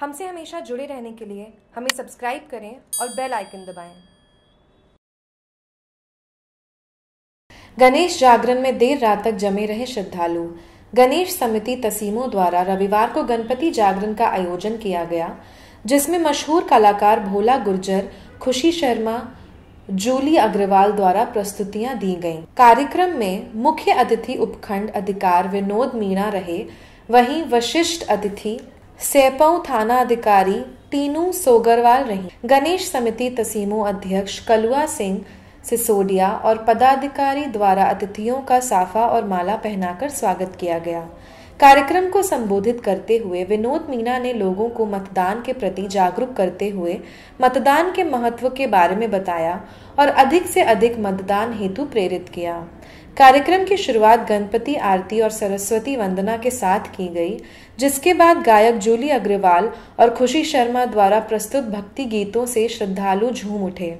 हमसे हमेशा जुड़े रहने के लिए हमें सब्सक्राइब करें और बेल आइकन दबाएँ। गणेश जागरण में देर रात तक जमे रहे श्रद्धालु गणेश समिति तसीमों द्वारा रविवार को गणपति जागरण का आयोजन किया गया, जिसमें मशहूर कलाकार भोला गुर्जर, खुशी शर्मा, जूली अग्रवाल द्वारा प्रस्तुतियाँ दी गईं। कार्यक्रम में मुख्य अतिथि उपखंड अधिकार विनोद मीणा रहे वहीं वशिष्ठ अतिथि सेपऊ थाना अधिकारी टीनू सोगरवाल रही। गणेश समिति तसीमो अध्यक्ष कलुआ सिंह सिसोडिया और पदाधिकारी द्वारा अतिथियों का साफा और माला पहनाकर स्वागत किया गया। कार्यक्रम को संबोधित करते हुए विनोद मीना ने लोगों को मतदान के प्रति जागरूक करते हुए मतदान के महत्व के बारे में बताया और अधिक से अधिक मतदान हेतु प्रेरित किया। कार्यक्रम की शुरुआत गणपति आरती और सरस्वती वंदना के साथ की गई, जिसके बाद गायक जूली अग्रवाल और खुशी शर्मा द्वारा प्रस्तुत भक्ति गीतों से श्रद्धालु झूम उठे।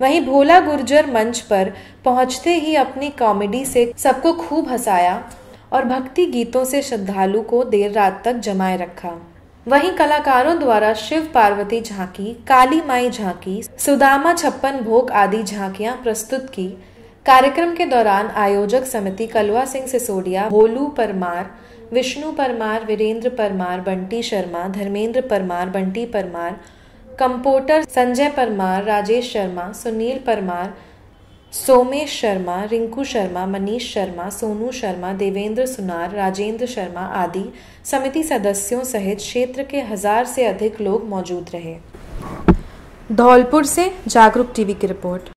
वहीं भोला गुर्जर मंच पर पहुँचते ही अपनी कॉमेडी से सबको खूब हंसाया और भक्ति गीतों से श्रद्धालु को देर रात तक जमाए रखा। वहीं कलाकारों द्वारा शिव पार्वती झांकी, काली माई झांकी, सुदामा छप्पन भोग आदि झांकियाँ प्रस्तुत की। कार्यक्रम के दौरान आयोजक समिति कलवा सिंह सिसोदिया, भोलू परमार, विष्णु परमार, वीरेंद्र परमार, बंटी शर्मा, धर्मेंद्र परमार, बंटी परमार, कंपोटर संजय परमार, राजेश शर्मा, सुनील परमार सोमेश शर्मा, रिंकू शर्मा, मनीष शर्मा, सोनू शर्मा, देवेंद्र सुनार, राजेंद्र शर्मा आदि समिति सदस्यों सहित क्षेत्र के हज़ार से अधिक लोग मौजूद रहे। धौलपुर से जागरूक टीवी की रिपोर्ट।